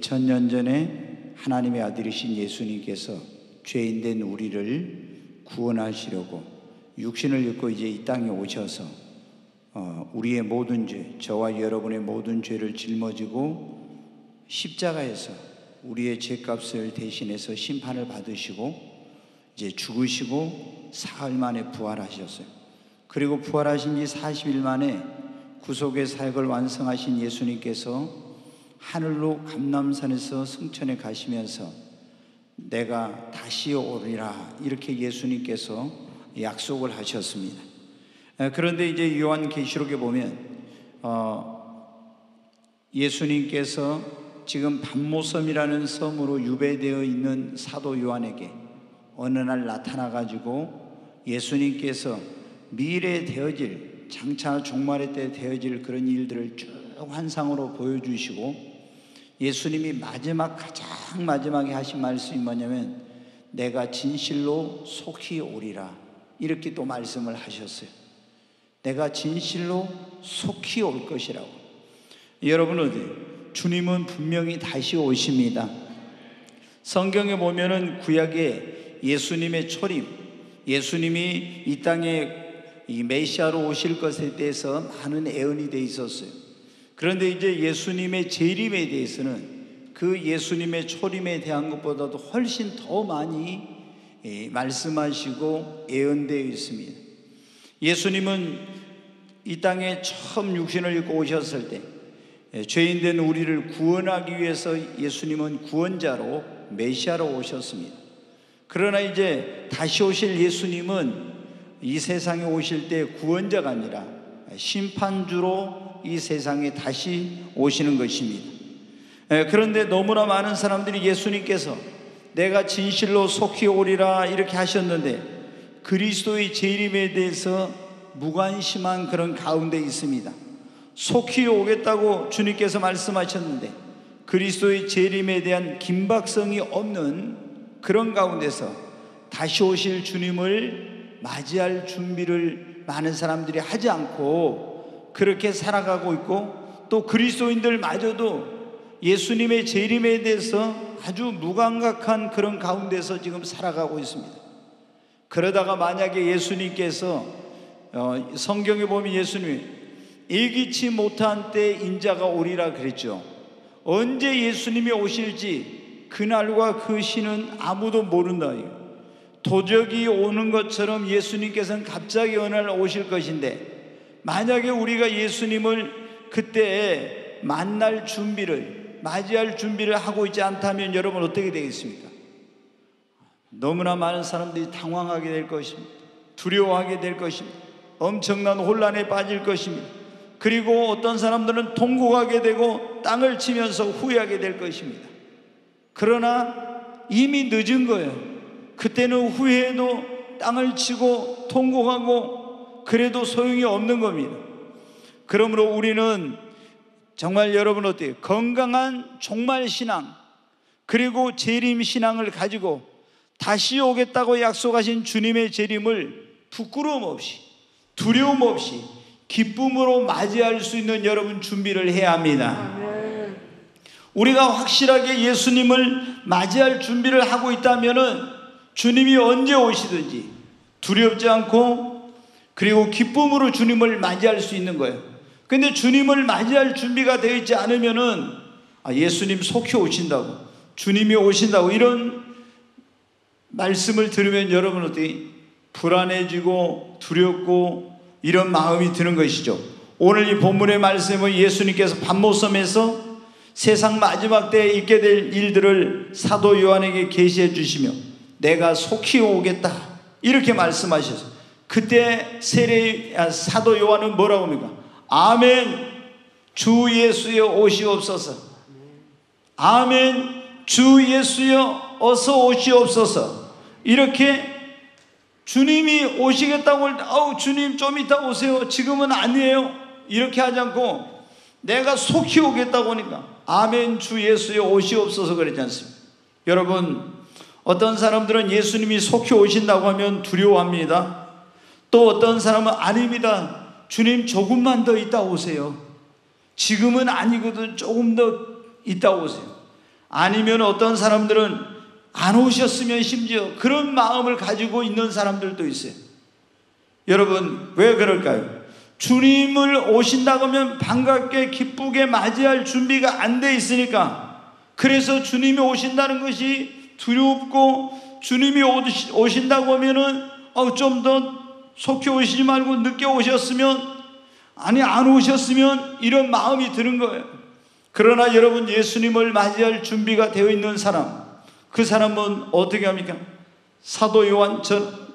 네, 2000년 전에 하나님의 아들이신 예수님께서 죄인된 우리를 구원하시려고 육신을 입고 이제 이 땅에 오셔서 어, 우리의 모든 죄, 저와 여러분의 모든 죄를 짊어지고 십자가에서 우리의 죄값을 대신해서 심판을 받으시고 이제 죽으시고 사흘 만에 부활하셨어요. 그리고 부활하신 지 40일 만에 구속의 사역을 완성하신 예수님께서 하늘로 감남산에서 승천에 가시면서 내가 다시 오리라 이렇게 예수님께서 약속을 하셨습니다. 그런데 이제 요한 계시록에 보면 어, 예수님께서 지금 반모섬이라는 섬으로 유배되어 있는 사도 요한에게 어느 날 나타나 가지고 예수님께서 미래에 되어질 장차 종말의 때 되어질 그런 일들을 쭉 환상으로 보여주시고 예수님이 마지막 가장 마지막에 하신 말씀이 뭐냐면 내가 진실로 속히 오리라 이렇게 또 말씀을 하셨어요. 내가 진실로 속히 올 것이라고. 여러분 어디 주님은 분명히 다시 오십니다. 성경에 보면은 구약에 예수님의 초림, 예수님이 이 땅에 이 메시아로 오실 것에 대해서 많은 애언이 돼 있었어요. 그런데 이제 예수님의 재림에 대해서는 그 예수님의 초림에 대한 것보다도 훨씬 더 많이 예, 말씀하시고 예언되어 있습니다. 예수님은 이 땅에 처음 육신을 입고 오셨을 때 예, 죄인된 우리를 구원하기 위해서 예수님은 구원자로 메시아로 오셨습니다. 그러나 이제 다시 오실 예수님은 이 세상에 오실 때 구원자가 아니라 심판주로 이 세상에 다시 오시는 것입니다. 예, 그런데 너무나 많은 사람들이 예수님께서 내가 진실로 속히 오리라 이렇게 하셨는데 그리스도의 재림에 대해서 무관심한 그런 가운데 있습니다. 속히 오겠다고 주님께서 말씀하셨는데 그리스도의 재림에 대한 긴박성이 없는 그런 가운데서 다시 오실 주님을 맞이할 준비를 많은 사람들이 하지 않고 그렇게 살아가고 있고 또 그리스도인들마저도 예수님의 재림에 대해서 아주 무감각한 그런 가운데서 지금 살아가고 있습니다. 그러다가 만약에 예수님께서 어, 성경에 보면 예수님이 예기치 못한 때 인자가 오리라 그랬죠. 언제 예수님이 오실지 그날과 그 시는 아무도 모른다. 도적이 오는 것처럼 예수님께서는 갑자기 어느 날 오실 것인데 만약에 우리가 예수님을 그때 만날 준비를, 맞이할 준비를 하고 있지 않다면 여러분 어떻게 되겠습니까? 너무나 많은 사람들이 당황하게 될 것입니다. 두려워하게 될 것입니다. 엄청난 혼란에 빠질 것입니다. 그리고 어떤 사람들은 통곡하게 되고 땅을 치면서 후회하게 될 것입니다. 그러나 이미 늦은 거예요. 그때는 후회해도 땅을 치고 통곡하고 그래도 소용이 없는 겁니다. 그러므로 우리는 정말 여러분 어때요? 건강한 종말 신앙 그리고 재림 신앙을 가지고 다시 오겠다고 약속하신 주님의 재림을 부끄러움 없이 두려움 없이 기쁨으로 맞이할 수 있는 여러분 준비를 해야 합니다. 우리가 확실하게 예수님을 맞이할 준비를 하고 있다면은 주님이 언제 오시든지 두렵지 않고 그리고 기쁨으로 주님을 맞이할 수 있는 거예요. 근데 주님을 맞이할 준비가 되어 있지 않으면은 아, 예수님 속히 오신다고 주님이 오신다고 이런 말씀을 들으면 여러분 어떻게 불안해지고 두렵고 이런 마음이 드는 것이죠. 오늘 이 본문의 말씀은 예수님께서 반모섬에서 세상 마지막 때에 있게 될 일들을 사도 요한에게 계시해 주시며 내가 속히 오겠다 이렇게 말씀하셨어요. 그때 세례 아, 사도 요한은 뭐라고 합니까? 아멘 주 예수여 오시옵소서. 아멘 주 예수여 어서 오시옵소서. 이렇게 주님이 오시겠다고 할 때, 아우, 주님 좀 이따 오세요. 지금은 아니에요. 이렇게 하지 않고, 내가 속히 오겠다고 하니까, 아멘, 주 예수여 오시옵소서 그랬지 않습니까? 여러분, 어떤 사람들은 예수님이 속히 오신다고 하면 두려워합니다. 또 어떤 사람은 아닙니다. 주님 조금만 더 있다 오세요. 지금은 아니거든 조금 더 있다 오세요. 아니면 어떤 사람들은 안 오셨으면 심지어 그런 마음을 가지고 있는 사람들도 있어요. 여러분, 왜 그럴까요? 주님을 오신다고 하면 반갑게 기쁘게 맞이할 준비가 안 돼 있으니까 그래서 주님이 오신다는 것이 두렵고 주님이 오신다고 하면은 어, 좀더 속히 오시지 말고 늦게 오셨으면 아니 안 오셨으면 이런 마음이 드는 거예요. 그러나 여러분 예수님을 맞이할 준비가 되어 있는 사람 그 사람은 어떻게 합니까? 사도 요한처럼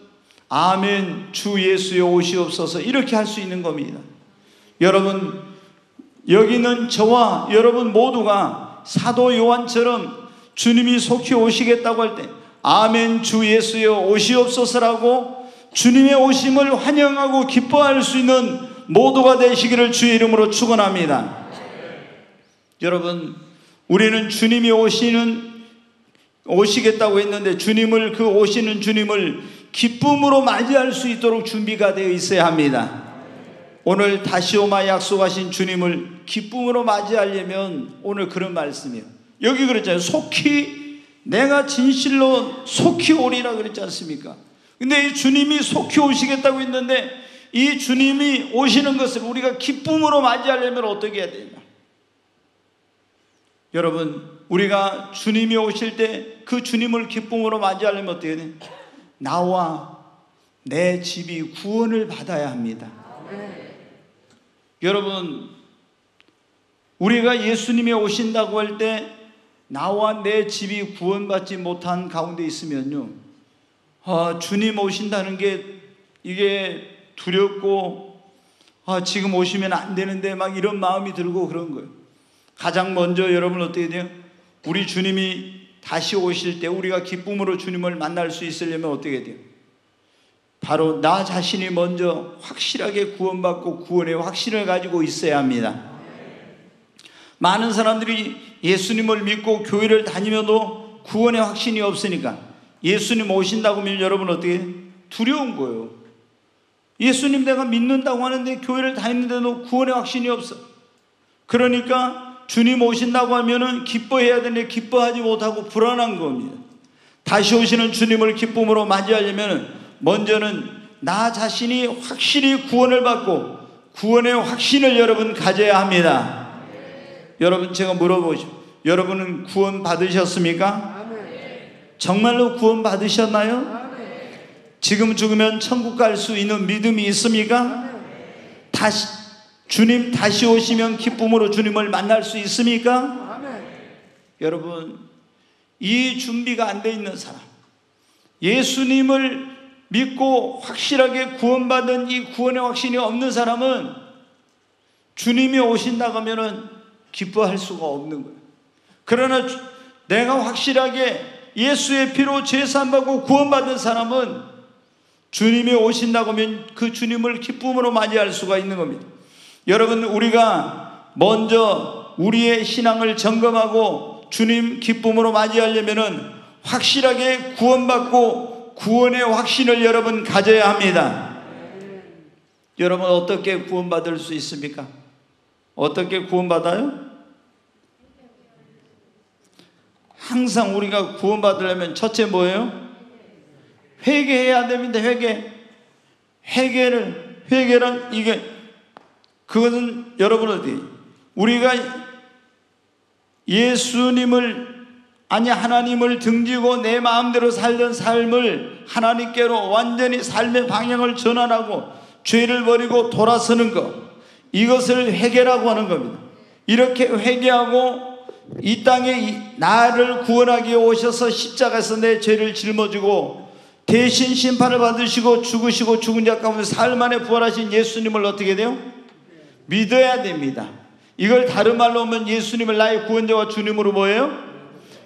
아멘 주 예수의 오시옵소서 이렇게 할 수 있는 겁니다. 여러분 여기 는 저와 여러분 모두가 사도 요한처럼 주님이 속히 오시겠다고 할 때 아멘 주 예수의 오시옵소서라고 주님의 오심을 환영하고 기뻐할 수 있는 모두가 되시기를 주의 이름으로 축원합니다. 여러분 우리는 주님이 오시는 오시겠다고 했는데 주님을 그 오시는 주님을 기쁨으로 맞이할 수 있도록 준비가 되어 있어야 합니다. 오늘 다시 오마 약속하신 주님을 기쁨으로 맞이하려면 오늘 그런 말씀이에요. 여기 그랬잖아요. 속히 내가 진실로 속히 오리라 그랬지 않습니까? 근데 이 주님이 속히 오시겠다고 했는데 이 주님이 오시는 것을 우리가 기쁨으로 맞이하려면 어떻게 해야 되냐? 여러분, 우리가 주님이 오실 때 그 주님을 기쁨으로 맞이하려면 어떻게 해야 돼? 나와 내 집이 구원을 받아야 합니다. 여러분, 우리가 예수님이 오신다고 할 때 나와 내 집이 구원받지 못한 가운데 있으면요. 아, 주님 오신다는 게 이게 두렵고 아, 지금 오시면 안 되는데 막 이런 마음이 들고 그런 거예요. 가장 먼저 여러분 어떻게 돼요? 우리 주님이 다시 오실 때 우리가 기쁨으로 주님을 만날 수 있으려면 어떻게 돼요? 바로 나 자신이 먼저 확실하게 구원받고 구원의 확신을 가지고 있어야 합니다. 많은 사람들이 예수님을 믿고 교회를 다니면도 구원의 확신이 없으니까 예수님 오신다고 하면 여러분 어떻게 두려운 거예요. 예수님 내가 믿는다고 하는데 교회를 다니는데도 구원의 확신이 없어. 그러니까 주님 오신다고 하면은 기뻐해야 되는데 기뻐하지 못하고 불안한 겁니다. 다시 오시는 주님을 기쁨으로 맞이하려면 먼저는 나 자신이 확실히 구원을 받고 구원의 확신을 여러분 가져야 합니다. 여러분 제가 물어보죠. 여러분은 구원 받으셨습니까? 정말로 구원 받으셨나요? 지금 죽으면 천국 갈 수 있는 믿음이 있습니까? 다시 주님 다시 오시면 기쁨으로 주님을 만날 수 있습니까? 여러분 이 준비가 안 돼 있는 사람 예수님을 믿고 확실하게 구원받은 이 구원의 확신이 없는 사람은 주님이 오신다고 하면은 기뻐할 수가 없는 거예요. 그러나 내가 확실하게 예수의 피로 제산받고 구원받은 사람은 주님이 오신다고 하면 그 주님을 기쁨으로 맞이할 수가 있는 겁니다. 여러분, 우리가 먼저 우리의 신앙을 점검하고 주님 기쁨으로 맞이하려면 확실하게 구원받고 구원의 확신을 여러분 가져야 합니다. 여러분, 어떻게 구원받을 수 있습니까? 어떻게 구원받아요? 항상 우리가 구원받으려면 첫째 뭐예요? 회개해야 됩니다. 회개. 회개를 회개는 이게 그것은 여러분 어디 우리가 예수님을 아니 하나님을 등지고 내 마음대로 살던 삶을 하나님께로 완전히 삶의 방향을 전환하고 죄를 버리고 돌아서는 것 이것을 회개라고 하는 겁니다. 이렇게 회개하고 이 땅에 나를 구원하기 오셔서 십자가에서 내 죄를 짊어지고 대신 심판을 받으시고 죽으시고 죽은 자 가운데 삶 안에 부활하신 예수님을 어떻게 돼요? 믿어야 됩니다. 이걸 다른 말로 하면 예수님을 나의 구원자와 주님으로 뭐예요?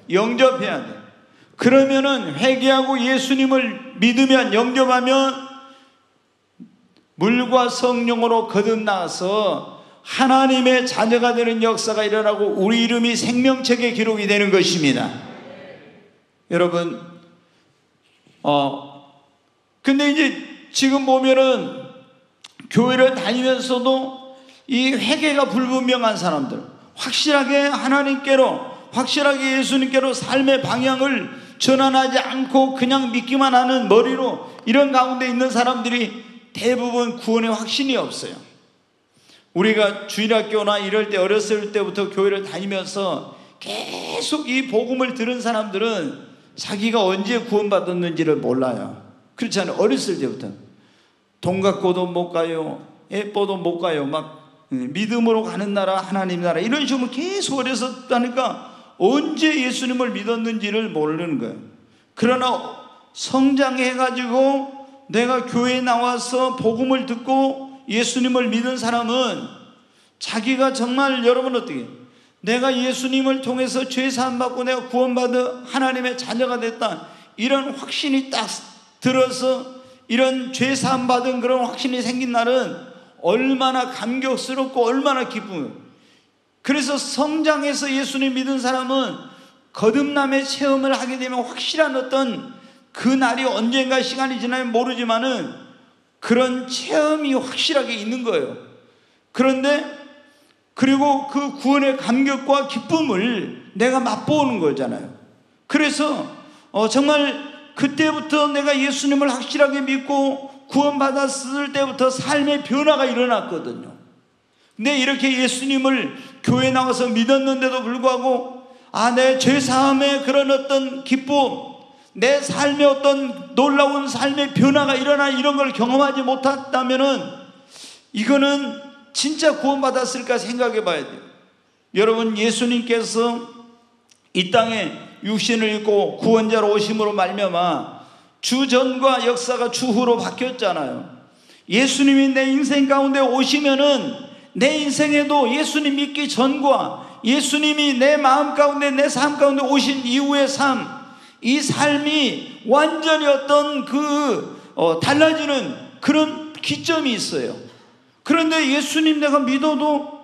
영접해야 돼. 그러면은 회개하고 예수님을 믿으면 영접하면 물과 성령으로 거듭나서 하나님의 자녀가 되는 역사가 일어나고 우리 이름이 생명책에 기록이 되는 것입니다. 여러분, 어, 근데 이제 지금 보면은 교회를 다니면서도 이 회개가 불분명한 사람들, 확실하게 하나님께로 확실하게 예수님께로 삶의 방향을 전환하지 않고 그냥 믿기만 하는 머리로 이런 가운데 있는 사람들이 대부분 구원의 확신이 없어요. 우리가 주일학교나 이럴 때 어렸을 때부터 교회를 다니면서 계속 이 복음을 들은 사람들은 자기가 언제 구원받았는지를 몰라요. 그렇지 않아요? 어렸을 때부터. 동갑고도 못 가요. 예뻐도 못 가요. 막 믿음으로 가는 나라, 하나님 나라 이런 식으로 계속 어렸었다니까 언제 예수님을 믿었는지를 모르는 거예요. 그러나 성장해가지고 내가 교회에 나와서 복음을 듣고 예수님을 믿은 사람은 자기가 정말 여러분 어떻게 내가 예수님을 통해서 죄 사함 받고 내가 구원받아 하나님의 자녀가 됐다. 이런 확신이 딱 들어서 이런 죄 사함 받은 그런 확신이 생긴 날은 얼마나 감격스럽고 얼마나 기쁨. 그래서 성장해서 예수님 믿은 사람은 거듭남의 체험을 하게 되면 확실한 어떤 그 날이 언젠가 시간이 지나면 모르지만은 그런 체험이 확실하게 있는 거예요. 그런데 그리고 그 구원의 감격과 기쁨을 내가 맛보는 거잖아요. 그래서 어 정말 그때부터 내가 예수님을 확실하게 믿고 구원받았을 때부터 삶의 변화가 일어났거든요. 근데 이렇게 예수님을 교회 나가서 믿었는데도 불구하고 아, 내 죄사함의 그런 어떤 기쁨, 내 삶의 어떤 놀라운 삶의 변화가 일어나 이런 걸 경험하지 못했다면은 이거는 진짜 구원받았을까 생각해 봐야 돼요. 여러분 예수님께서 이 땅에 육신을 입고 구원자로 오심으로 말미암아 주전과 역사가 주후로 바뀌었잖아요. 예수님이 내 인생 가운데 오시면은 내 인생에도 예수님 믿기 전과 예수님이 내 마음 가운데 내 삶 가운데 오신 이후의 삶 이 삶이 완전히 어떤 그 어, 달라지는 그런 기점이 있어요. 그런데 예수님 내가 믿어도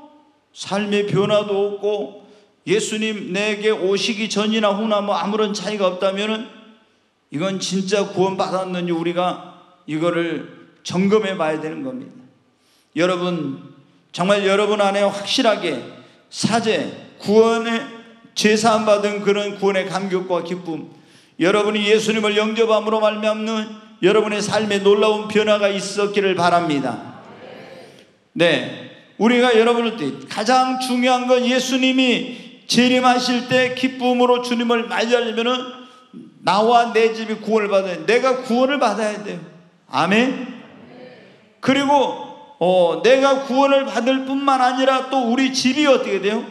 삶의 변화도 없고 예수님 내게 오시기 전이나 후나 뭐 아무런 차이가 없다면은 이건 진짜 구원받았는지 우리가 이거를 점검해 봐야 되는 겁니다. 여러분, 정말 여러분 안에 확실하게 사제, 구원의 제사함 받은 그런 구원의 감격과 기쁨, 여러분이 예수님을 영접함으로 말미암는 여러분의 삶에 놀라운 변화가 있었기를 바랍니다. 네. 우리가 여러분을 때 가장 중요한 건 예수님이 재림하실 때 기쁨으로 주님을 맞이하려면은 나와 내 집이 구원을 받아야 돼. 내가 구원을 받아야 돼요. 아멘. 그리고 어, 내가 구원을 받을 뿐만 아니라 또 우리 집이 어떻게 돼요?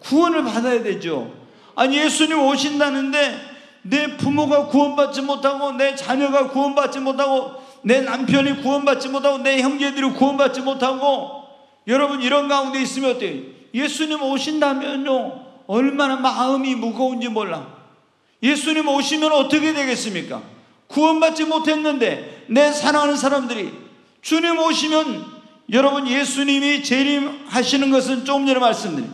구원을 받아야 되죠. 아니 예수님 오신다는데 내 부모가 구원받지 못하고 내 자녀가 구원받지 못하고 내 남편이 구원받지 못하고 내 형제들이 구원받지 못하고 여러분 이런 가운데 있으면 어때요? 예수님 오신다면요 얼마나 마음이 무거운지 몰라 예수님 오시면 어떻게 되겠습니까? 구원받지 못했는데 내 사랑하는 사람들이 주님 오시면 여러분 예수님이 재림하시는 것은 조금 전에 말씀드린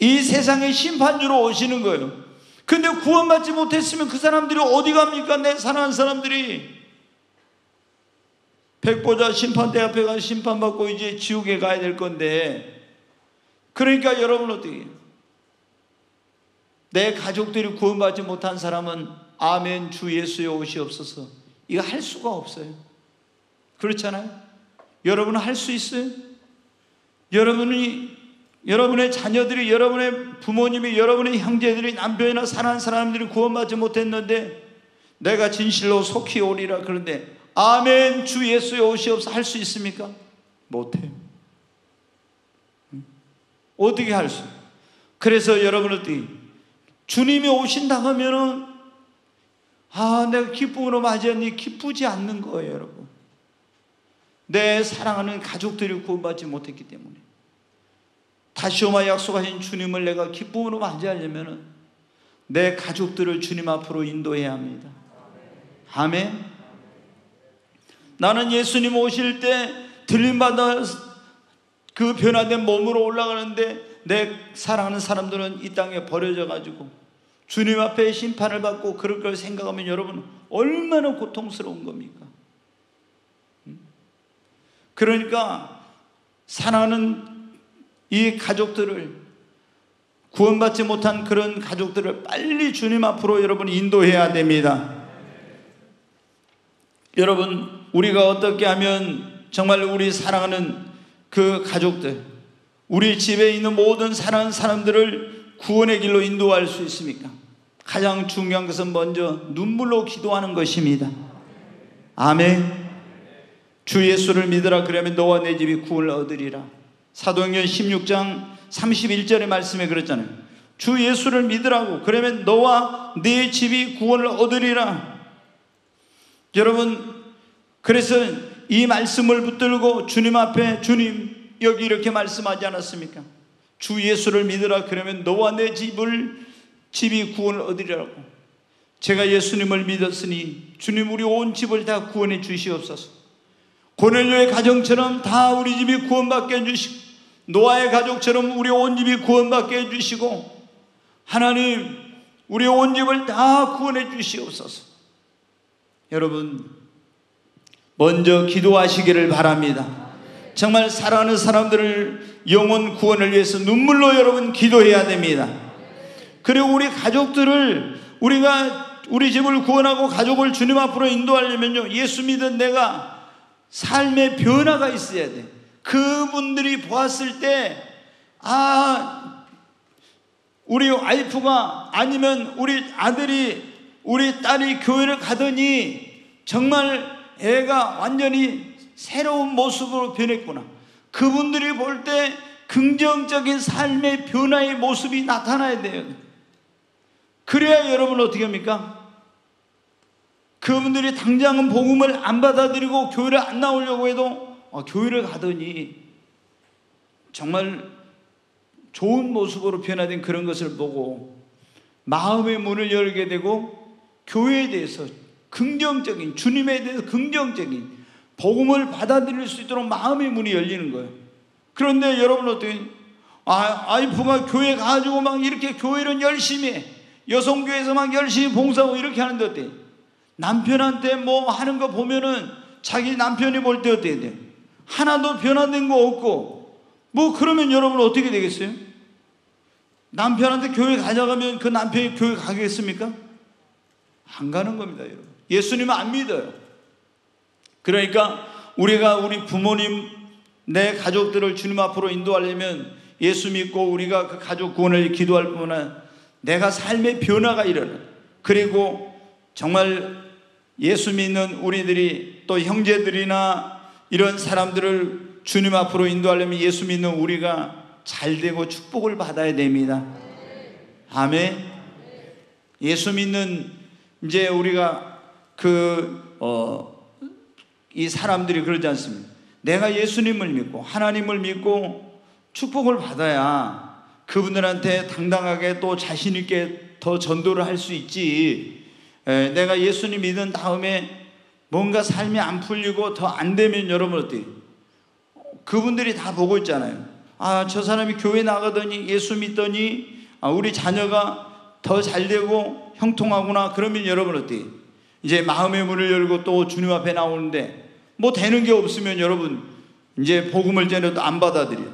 이 세상의 심판주로 오시는 거예요 근데 구원받지 못했으면 그 사람들이 어디 갑니까? 내 사랑하는 사람들이. 백보자 심판대 앞에 가 심판받고 이제 지옥에 가야 될 건데. 그러니까 여러분 어떻게 내 가족들이 구원받지 못한 사람은 아멘 주 예수의 오시옵소서. 이거 할 수가 없어요. 그렇잖아요? 여러분은 할 수 있어요? 여러분이 여러분의 자녀들이 여러분의 부모님이 여러분의 형제들이 남편이나 사랑하는 사람들이 구원받지 못했는데 내가 진실로 속히 오리라 그런데 아멘 주 예수의 오시옵소 할수 있습니까? 못해요. 어떻게 할 수? 그래서 여러분들 주님이 오신다 하면은 아 내가 기쁨으로 맞이하니 기쁘지 않는 거예요 여러분. 내 사랑하는 가족들이 구원받지 못했기 때문에 다시 오마 약속하신 주님을 내가 기쁨으로 맞이하려면 내 가족들을 주님 앞으로 인도해야 합니다. 아멘. 나는 예수님 오실 때 들림받아 그 변화된 몸으로 올라가는데 내 사랑하는 사람들은 이 땅에 버려져 가지고 주님 앞에 심판을 받고 그럴 걸 생각하면 여러분 얼마나 고통스러운 겁니까? 음? 그러니까 사랑하는 이 가족들을 구원받지 못한 그런 가족들을 빨리 주님 앞으로 여러분 인도해야 됩니다. 여러분, 우리가 어떻게 하면 정말 우리 사랑하는 그 가족들, 우리 집에 있는 모든 사랑하는 사람들을 구원의 길로 인도할 수 있습니까? 가장 중요한 것은 먼저 눈물로 기도하는 것입니다. 아멘. 주 예수를 믿으라 그러면 너와 내 집이 구원을 얻으리라. 사도행전 16장 31절의 말씀에 그랬잖아요. 주 예수를 믿으라고 그러면 너와 네 집이 구원을 얻으리라. 여러분 그래서 이 말씀을 붙들고 주님 앞에 주님 여기 이렇게 말씀하지 않았습니까? 주 예수를 믿으라 그러면 너와 내 집을 집이 구원을 얻으리라고. 제가 예수님을 믿었으니 주님 우리 온 집을 다 구원해 주시옵소서. 고넬료의 가정처럼 다 우리 집이 구원받게 해주시고 노아의 가족처럼 우리 온 집이 구원받게 해주시고 하나님 우리 온 집을 다 구원해 주시옵소서. 여러분 먼저 기도하시기를 바랍니다. 정말 사랑하는 사람들을 영혼 구원을 위해서 눈물로 여러분 기도해야 됩니다. 그리고 우리 가족들을 우리가 우리 집을 구원하고 가족을 주님 앞으로 인도하려면요. 예수 믿은 내가 삶의 변화가 있어야 돼. 그분들이 보았을 때, 아, 우리 와이프가 아니면 우리 아들이, 우리 딸이 교회를 가더니 정말 애가 완전히 새로운 모습으로 변했구나. 그분들이 볼 때 긍정적인 삶의 변화의 모습이 나타나야 돼요. 그래야 여러분 어떻게 합니까? 그분들이 당장은 복음을 안 받아들이고 교회를 안 나오려고 해도 어, 교회를 가더니 정말 좋은 모습으로 변화된 그런 것을 보고 마음의 문을 열게 되고 교회에 대해서 긍정적인 주님에 대해서 긍정적인 복음을 받아들일 수 있도록 마음의 문이 열리는 거예요. 그런데 여러분 어떻게 아, 아이프가 교회 가지고 막 이렇게 교회를 열심히 해. 여성교회에서 막 열심히 봉사하고 이렇게 하는데 어때? 남편한테 뭐 하는 거 보면은 자기 남편이 볼 때 어때야 돼? 하나도 변화된 거 없고 뭐 그러면 여러분 어떻게 되겠어요? 남편한테 교회 가져가면 그 남편이 교회 가겠습니까? 안 가는 겁니다, 여러분. 예수님은 안 믿어요. 그러니까 우리가 우리 부모님, 내 가족들을 주님 앞으로 인도하려면 예수 믿고 우리가 그 가족 구원을 기도할 뿐만 내가 삶의 변화가 일어나. 그리고 정말 예수 믿는 우리들이 또 형제들이나 이런 사람들을 주님 앞으로 인도하려면 예수 믿는 우리가 잘 되고 축복을 받아야 됩니다. 아멘. 예수 믿는 이제 우리가 그, 어, 이 사람들이 그러지 않습니다. 내가 예수님을 믿고 하나님을 믿고 축복을 받아야 그분들한테 당당하게 또 자신있게 더 전도를 할 수 있지. 에, 내가 예수님 믿은 다음에 뭔가 삶이 안 풀리고 더 안 되면 여러분 어때요? 그분들이 다 보고 있잖아요. 아, 저 사람이 교회 나가더니 예수 믿더니 아, 우리 자녀가 더 잘 되고 형통하구나. 그러면 여러분 어때요? 이제 마음의 문을 열고 또 주님 앞에 나오는데 뭐 되는 게 없으면 여러분 이제 복음을 전해도 안 받아들여요.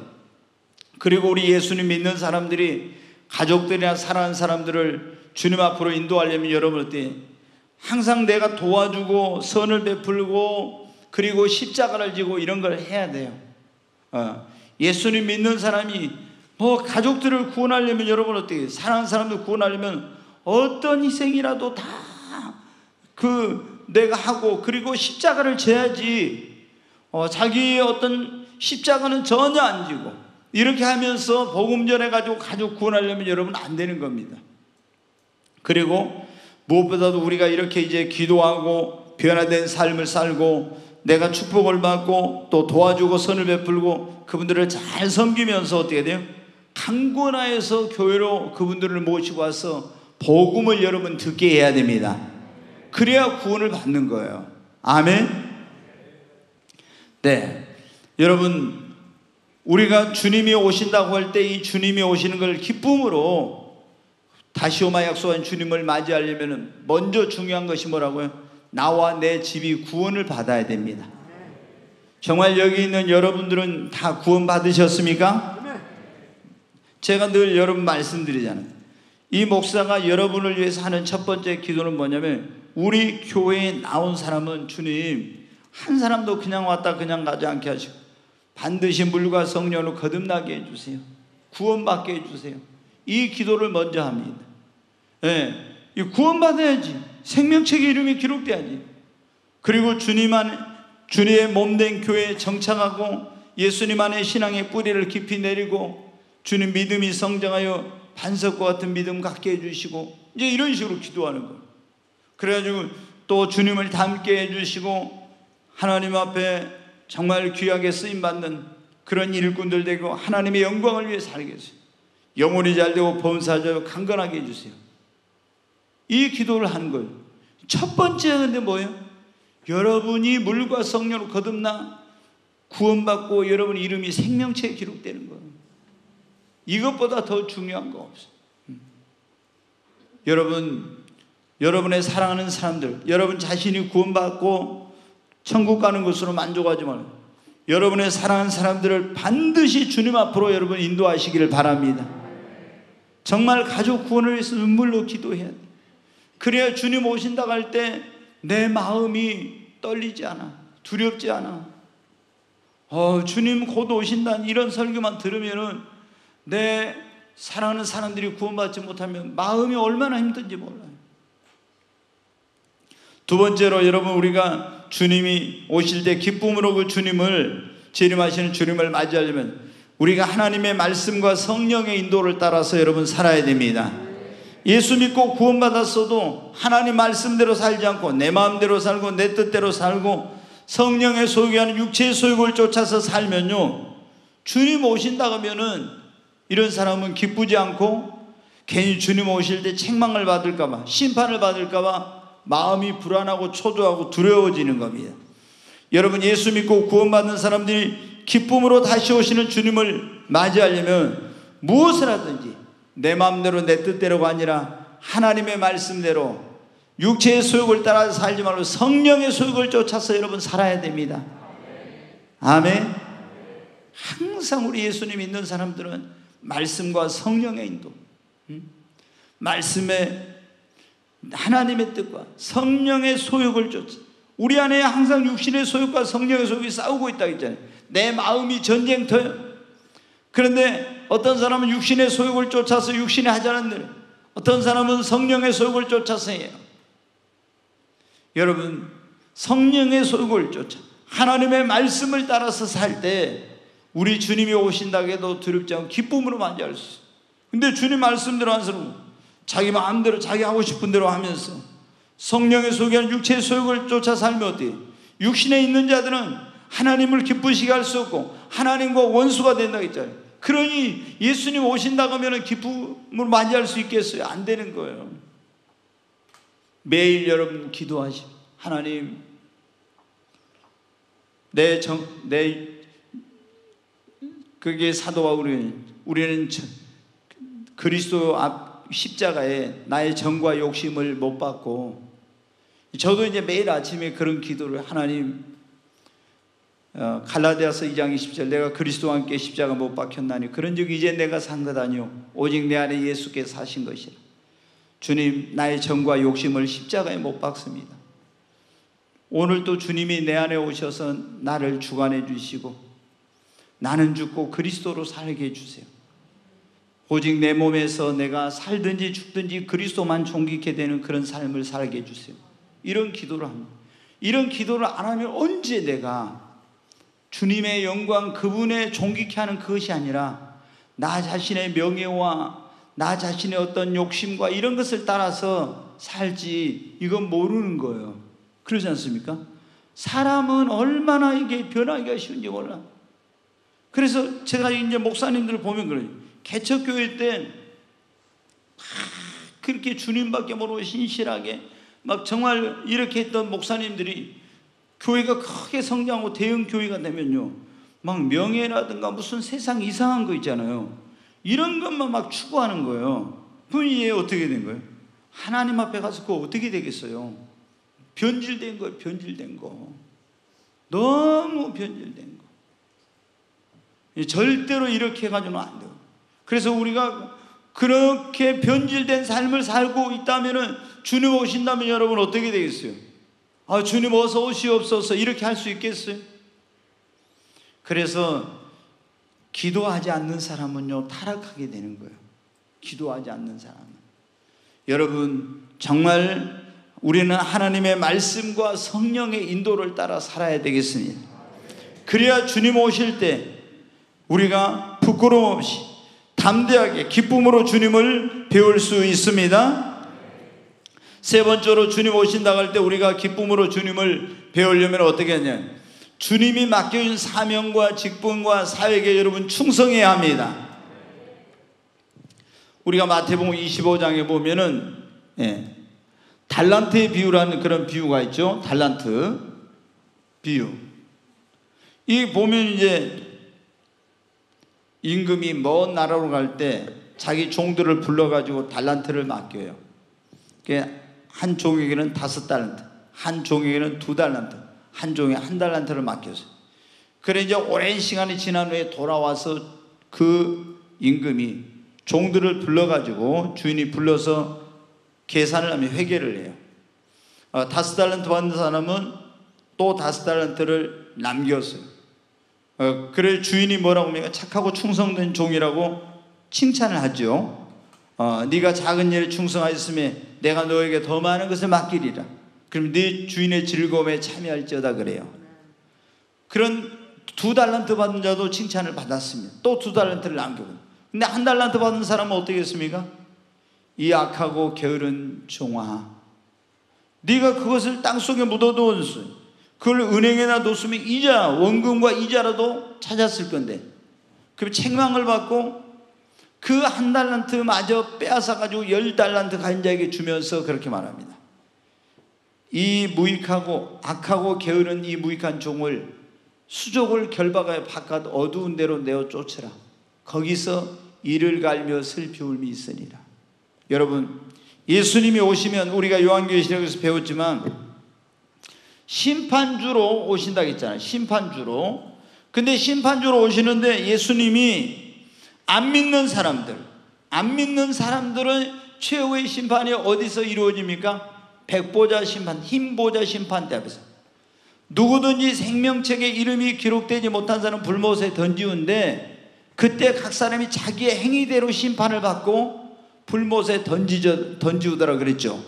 그리고 우리 예수님 믿는 사람들이 가족들이나 사랑하는 사람들을 주님 앞으로 인도하려면 여러분 어때? 항상 내가 도와주고 선을 베풀고 그리고 십자가를 지고 이런 걸 해야 돼요. 어. 예수님 믿는 사람이 뭐 가족들을 구원하려면 여러분 어떻게 사랑하는 사람들 구원하려면 어떤 희생이라도 다 그 내가 하고 그리고 십자가를 져야지 어, 자기의 어떤 십자가는 전혀 안 지고 이렇게 하면서 복음 전해 가지고 가족 구원하려면 여러분 안 되는 겁니다. 그리고 무엇보다도 우리가 이렇게 이제 기도하고 변화된 삶을 살고 내가 축복을 받고 또 도와주고 선을 베풀고 그분들을 잘 섬기면서 어떻게 돼요? 강권하에서 교회로 그분들을 모시고 와서 복음을 여러분 듣게 해야 됩니다. 그래야 구원을 받는 거예요. 아멘. 네. 여러분 우리가 주님이 오신다고 할 때 이 주님이 오시는 걸 기쁨으로 다시 오마 약속한 주님을 맞이하려면 먼저 중요한 것이 뭐라고요? 나와 내 집이 구원을 받아야 됩니다. 정말 여기 있는 여러분들은 다 구원 받으셨습니까? 제가 늘 여러분 말씀드리잖아요. 이 목사가 여러분을 위해서 하는 첫 번째 기도는 뭐냐면 우리 교회에 나온 사람은 주님 한 사람도 그냥 왔다 그냥 가지 않게 하시고 반드시 물과 성령으로 거듭나게 해주세요. 구원받게 해주세요. 이 기도를 먼저 합니다. 예, 네, 구원받아야지. 생명책의 이름이 기록돼야지. 그리고 주님 안, 주님의 몸된 교회에 정착하고 예수님 안에 신앙의 뿌리를 깊이 내리고 주님 믿음이 성장하여 반석과 같은 믿음 갖게 해주시고 이제 이런 식으로 기도하는 거예요. 그래가지고 또 주님을 닮게 해주시고 하나님 앞에 정말 귀하게 쓰임받는 그런 일꾼들 되고 하나님의 영광을 위해 살겠어요. 영혼이 잘 되고 범사자로 강건하게 해주세요. 이 기도를 하는 거예요. 첫 번째 근데 뭐예요? 여러분이 물과 성령으로 거듭나 구원받고 여러분 이름이 생명체에 기록되는 거예요. 이것보다 더 중요한 거 없어요. 음. 여러분, 여러분의 사랑하는 사람들, 여러분 자신이 구원받고 천국 가는 것으로 만족하지 말고 여러분의 사랑하는 사람들을 반드시 주님 앞으로 여러분 인도하시기를 바랍니다. 정말 가족 구원을 위해서 눈물로 기도해야 돼. 그래야 주님 오신다고 할 때 내 마음이 떨리지 않아. 두렵지 않아. 어, 주님 곧 오신다는 이런 설교만 들으면은 내 사랑하는 사람들이 구원받지 못하면 마음이 얼마나 힘든지 몰라요. 두 번째로 여러분 우리가 주님이 오실 때 기쁨으로 그 주님을 재림하시는 주님을 맞이하려면 우리가 하나님의 말씀과 성령의 인도를 따라서 여러분 살아야 됩니다. 예수 믿고 구원받았어도 하나님 말씀대로 살지 않고 내 마음대로 살고 내 뜻대로 살고 성령의 소유하는 육체의 소욕을 쫓아서 살면요. 주님 오신다 하면은 이런 사람은 기쁘지 않고 괜히 주님 오실 때 책망을 받을까봐 심판을 받을까봐 마음이 불안하고 초조하고 두려워지는 겁니다. 여러분 예수 믿고 구원받는 사람들이 기쁨으로 다시 오시는 주님을 맞이하려면 무엇을 하든지 내 마음대로 내 뜻대로가 아니라 하나님의 말씀대로 육체의 소욕을 따라 살지 말고 성령의 소욕을 쫓아서 여러분 살아야 됩니다. 아멘. 항상 우리 예수님 믿는 사람들은 말씀과 성령의 인도, 말씀의 하나님의 뜻과 성령의 소욕을 쫓아 우리 안에 항상 육신의 소욕과 성령의 소욕이 싸우고 있다 했잖아요. 내 마음이 전쟁터예요. 그런데 어떤 사람은 육신의 소욕을 쫓아서 육신이 하자는 대로 어떤 사람은 성령의 소욕을 쫓아서 해요. 여러분 성령의 소욕을 쫓아 하나님의 말씀을 따라서 살 때 우리 주님이 오신다고 해도 두렵지 않고 기쁨으로 맞이할 수 있어요. 근데 주님 말씀대로 안 살고 자기 마음대로 자기 하고 싶은 대로 하면서 성령의 소개하는 육체의 소욕을 쫓아 살면 어때요? 육신에 있는 자들은 하나님을 기쁘시게 할 수 없고 하나님과 원수가 된다고 했잖아요. 그러니 예수님 오신다고 하면 기쁨을 맞이할 수 있겠어요? 안 되는 거예요. 매일 여러분 기도하시 하나님 내 정, 내 그게 사도와 우리는 우리는 그리스도 앞 십자가에 나의 정과 욕심을 못 받고 저도 이제 매일 아침에 그런 기도를 하나님 어, 갈라디아서 2장 20절 내가 그리스도와 함께 십자가 못 박혔나니 그런 적 이제 내가 산 것 아니요 오직 내 안에 예수께서 사신 것이라 주님 나의 정과 욕심을 십자가에 못 박습니다 오늘 또 주님이 내 안에 오셔서 나를 주관해 주시고 나는 죽고 그리스도로 살게 해주세요 오직 내 몸에서 내가 살든지 죽든지 그리스도만 존귀케 되는 그런 삶을 살게 해주세요. 이런 기도를 합니다. 이런 기도를 안 하면 언제 내가 주님의 영광 그분의 존귀케 하는 그것이 아니라 나 자신의 명예와 나 자신의 어떤 욕심과 이런 것을 따라서 살지 이건 모르는 거예요. 그러지 않습니까? 사람은 얼마나 이게 변하기가 쉬운지 몰라. 그래서 제가 이제 목사님들을 보면 그래요. 개척교회 때 그렇게 주님밖에 모르고 신실하게 막 정말 이렇게 했던 목사님들이 교회가 크게 성장하고 대형 교회가 되면요. 막 명예라든가 무슨 세상 이상한 거 있잖아요. 이런 것만 막 추구하는 거예요. 그럼 이게 어떻게 된 거예요? 하나님 앞에 가서 그거 어떻게 되겠어요? 변질된 거예요, 변질된 거. 너무 변질된 거. 절대로 이렇게 해가지고는 안 돼요. 그래서 우리가 그렇게 변질된 삶을 살고 있다면은 주님 오신다면 여러분 어떻게 되겠어요? 아, 주님 어서 오시옵소서 이렇게 할 수 있겠어요? 그래서 기도하지 않는 사람은요, 타락하게 되는 거예요. 기도하지 않는 사람은. 여러분, 정말 우리는 하나님의 말씀과 성령의 인도를 따라 살아야 되겠습니다. 그래야 주님 오실 때 우리가 부끄러움 없이 담대하게 기쁨으로 주님을 배울 수 있습니다. 세 번째로 주님 오신다고 할 때 우리가 기쁨으로 주님을 배우려면 어떻게 하냐? 주님이 맡겨준 사명과 직분과 사역에 여러분 충성해야 합니다. 우리가 마태복음 25장에 보면은 예, 달란트의 비유라는 그런 비유가 있죠. 달란트 비유. 이 보면 이제 임금이 먼 나라로 갈 때 자기 종들을 불러가지고 달란트를 맡겨요. 한 종에게는 다섯 달란트, 한 종에게는 두 달란트, 한 종에 한 달란트를 맡겼어요. 그래 이제 오랜 시간이 지난 후에 돌아와서 그 임금이 종들을 불러가지고 주인이 불러서 계산을 하면 회계를 해요. 어, 다섯 달란트 받는 사람은 또 다섯 달란트를 남겼어요. 어, 그래 주인이 뭐라고 하면 착하고 충성된 종이라고 칭찬을 하죠. 어, 네가 작은 일에 충성하였으면 내가 너에게 더 많은 것을 맡기리라. 그럼 네 주인의 즐거움에 참여할지어다 그래요. 그런 두 달란트 받은 자도 칭찬을 받았습니다. 또 두 달란트를 남기고. 근데 한 달란트 받은 사람은 어떻겠습니까? 이 악하고 게으른 종아. 네가 그것을 땅속에 묻어두었 그걸 은행에나 뒀으면 이자, 원금과 이자라도 찾았을 건데. 그럼 책망을 받고 그 한 달란트 마저 빼앗아 가지고 열 달란트 가진 자에게 주면서 그렇게 말합니다. 이 무익하고 악하고 게으른 이 무익한 종을 수족을 결박하여 바깥 어두운 데로 내어 쫓으라. 거기서 이를 갈며 슬피 울미 있으리라. 여러분, 예수님이 오시면 우리가 요한계시록에서 배웠지만 심판주로 오신다 했잖아요. 심판주로. 근데 심판주로 오시는데 예수님이 안 믿는 사람들, 안 믿는 사람들은 최후의 심판이 어디서 이루어집니까? 백보자 심판, 흰보자 심판 대 앞에서. 누구든지 생명책에 이름이 기록되지 못한 사람 불못에 던지는데 그때 각 사람이 자기의 행위대로 심판을 받고 불못에 던지져, 던지우더라 그랬죠.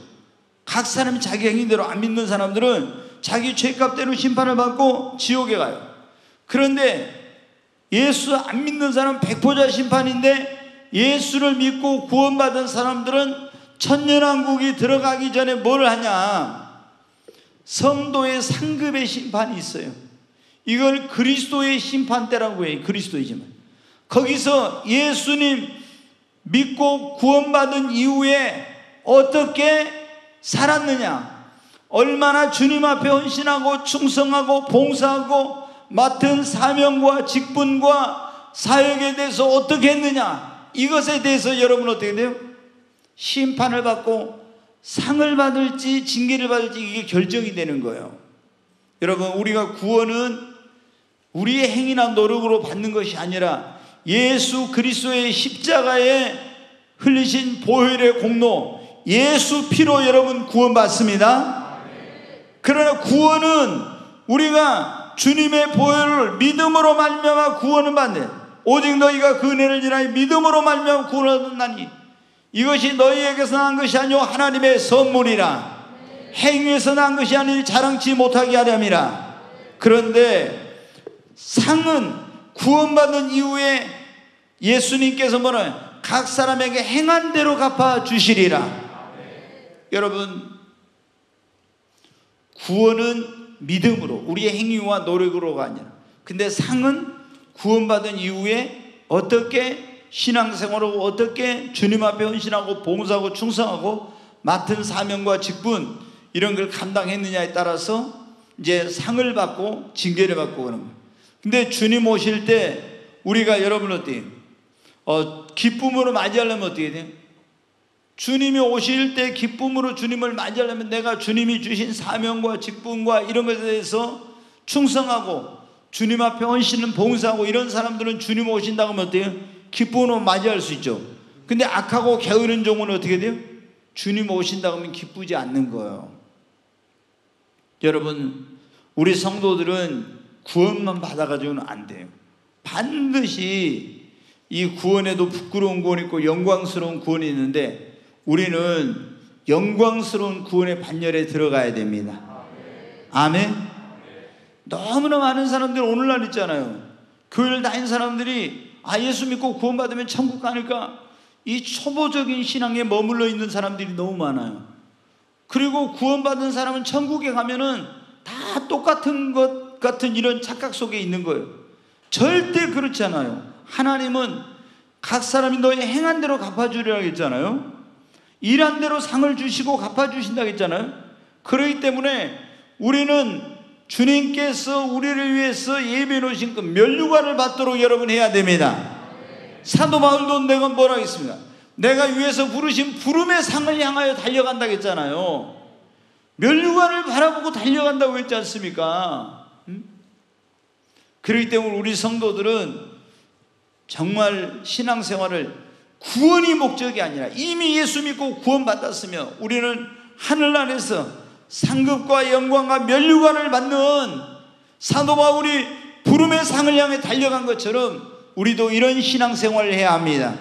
각 사람이 자기 행위대로 안 믿는 사람들은 자기 죄값대로 심판을 받고 지옥에 가요. 그런데 예수 안 믿는 사람은 백보자 심판인데 예수를 믿고 구원받은 사람들은 천년왕국이 들어가기 전에 뭘 하냐? 성도의 상급의 심판이 있어요. 이걸 그리스도의 심판대라고 해요. 그리스도의 심판. 거기서 예수님 믿고 구원받은 이후에 어떻게 살았느냐? 얼마나 주님 앞에 헌신하고 충성하고 봉사하고 맡은 사명과 직분과 사역에 대해서 어떻게 했느냐 이것에 대해서 여러분 어떻게 돼요? 심판을 받고 상을 받을지 징계를 받을지 이게 결정이 되는 거예요. 여러분 우리가 구원은 우리의 행위나 노력으로 받는 것이 아니라 예수 그리스도의 십자가에 흘리신 보혈의 공로 예수 피로 여러분 구원받습니다. 그러나 구원은 우리가 주님의 보혈을 믿음으로 말미암아 구원을 받네. 오직 너희가 그 은혜를 지나니 믿음으로 말미암아 구원을 얻나니 이것이 너희에게서 난 것이 아니오 하나님의 선물이라. 행위에서 난 것이 아니니 자랑치 못하게 하렴이라. 그런데 상은 구원받은 이후에 예수님께서 뭐는 각 사람에게 행한 대로 갚아 주시리라. 여러분 구원은 믿음으로 우리의 행위와 노력으로가 아니라 근데 상은 구원받은 이후에 어떻게 신앙생활하고 어떻게 주님 앞에 헌신하고 봉사하고 충성하고 맡은 사명과 직분 이런 걸 감당했느냐에 따라서 이제 상을 받고 징계를 받고 그런 거예요. 근데 주님 오실 때 우리가 여러분 어때요? 어, 기쁨으로 맞이하려면 어떻게 돼요? 주님이 오실 때 기쁨으로 주님을 맞이하려면 내가 주님이 주신 사명과 직분과 이런 것에 대해서 충성하고 주님 앞에 헌신은 봉사하고 이런 사람들은 주님 오신다고 하면 어때요? 기쁨으로 맞이할 수 있죠. 근데 악하고 게으른 종은 어떻게 돼요? 주님 오신다 그러면 기쁘지 않는 거예요. 여러분, 우리 성도들은 구원만 받아가지고는 안 돼요. 반드시 이 구원에도 부끄러운 구원이 있고 영광스러운 구원이 있는데 우리는 영광스러운 구원의 반열에 들어가야 됩니다. 아멘. 너무나 많은 사람들 오늘날 있잖아요. 교회를 다닌 사람들이 아 예수 믿고 구원받으면 천국 가니까 이 초보적인 신앙에 머물러 있는 사람들이 너무 많아요. 그리고 구원받은 사람은 천국에 가면은 다 똑같은 것 같은 이런 착각 속에 있는 거예요. 절대 그렇지 않아요. 하나님은 각 사람이 너의 행한 대로 갚아주리라고 했잖아요. 일한 대로 상을 주시고 갚아주신다고 했잖아요. 그렇기 때문에 우리는 주님께서 우리를 위해서 예배 놓으신 그 멸류관을 받도록 여러분 해야 됩니다. 사도 바울도 내가 뭐라 했습니까? 내가 위에서 부르신 부름의 상을 향하여 달려간다고 했잖아요. 멸류관을 바라보고 달려간다고 했지 않습니까? 음? 그렇기 때문에 우리 성도들은 정말 신앙생활을 구원이 목적이 아니라 이미 예수 믿고 구원받았으며 우리는 하늘 안에서 상급과 영광과 멸류관을 받는 사도 바울이 부름의 상을 향해 달려간 것처럼 우리도 이런 신앙생활을 해야 합니다.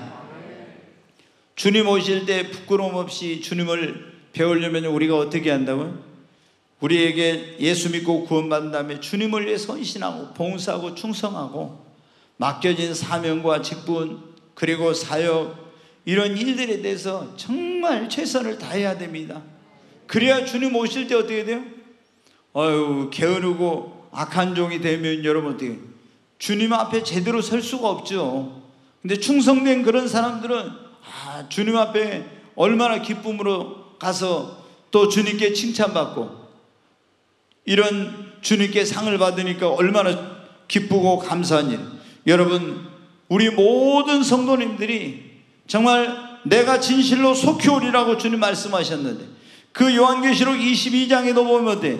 주님 오실 때 부끄러움 없이 주님을 배우려면 우리가 어떻게 한다고요? 우리에게 예수 믿고 구원받은 다음에 주님을 위해 선신하고 봉사하고 충성하고 맡겨진 사명과 직분 그리고 사역 이런 일들에 대해서 정말 최선을 다해야 됩니다. 그래야 주님 오실 때 어떻게 돼요? 어유 게으르고 악한 종이 되면 여러분 어떻게 주님 앞에 제대로 설 수가 없죠. 근데 충성된 그런 사람들은 아, 주님 앞에 얼마나 기쁨으로 가서 또 주님께 칭찬받고 이런 주님께 상을 받으니까 얼마나 기쁘고 감사한 일. 여러분, 우리 모든 성도님들이 정말 내가 진실로 속히 오리라고 주님 말씀하셨는데 그 요한계시록 22장에도 보면 어때?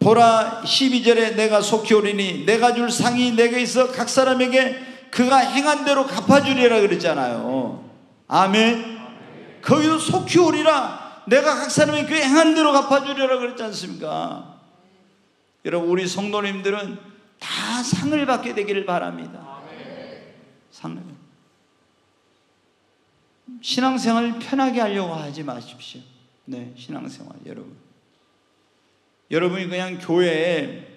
보라 12절에 내가 속히 오리니 내가 줄 상이 내게 있어 각 사람에게 그가 행한 대로 갚아주리라 그랬잖아요. 아멘. 거기도 속히 오리라 내가 각 사람에게 그 행한 대로 갚아주리라 그랬지 않습니까? 여러분 우리 성도님들은 다 상을 받게 되기를 바랍니다. 상을. 신앙생활 편하게 하려고 하지 마십시오. 네, 신앙생활 여러분. 여러분이 그냥 교회에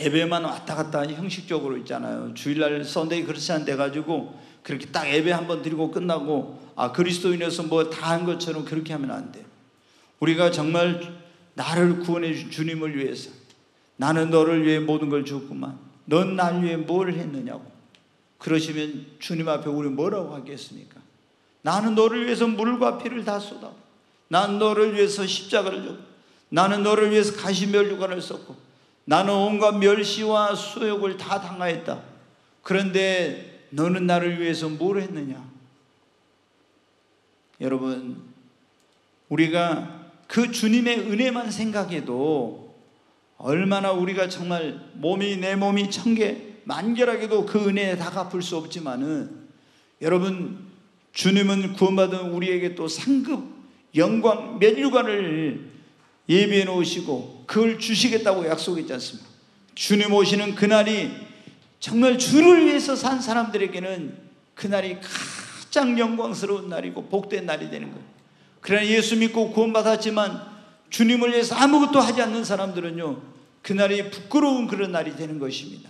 예배만 왔다 갔다 형식적으로 있잖아요. 주일날 썬데이 크리스찬 돼가지고 그렇게 딱 예배 한 번 드리고 끝나고 아 그리스도인에서 뭐 다 한 것처럼 그렇게 하면 안 돼. 우리가 정말 나를 구원해 준 주님을 위해서 나는 너를 위해 모든 걸 줬구만. 넌 날 위해 뭘 했느냐고. 그러시면 주님 앞에 우리 뭐라고 하겠습니까? 나는 너를 위해서 물과 피를 다 쏟아. 난 너를 위해서 십자가를 줬고, 나는 너를 위해서 가시멸류관을 썼고, 나는 온갖 멸시와 수욕을 다 당하였다. 그런데 너는 나를 위해서 뭘 했느냐? 여러분, 우리가 그 주님의 은혜만 생각해도 얼마나 우리가 정말 몸이 내 몸이 천개 만결하게도 그 은혜에 다 갚을 수 없지만은 여러분 주님은 구원받은 우리에게 또 상급 영광 멸류관을 예비해 놓으시고 그걸 주시겠다고 약속했지 않습니까? 주님 오시는 그날이 정말 주를 위해서 산 사람들에게는 그날이 가장 영광스러운 날이고 복된 날이 되는 거예요. 그러나 예수 믿고 구원받았지만 주님을 위해서 아무것도 하지 않는 사람들은요, 그날이 부끄러운 그런 날이 되는 것입니다.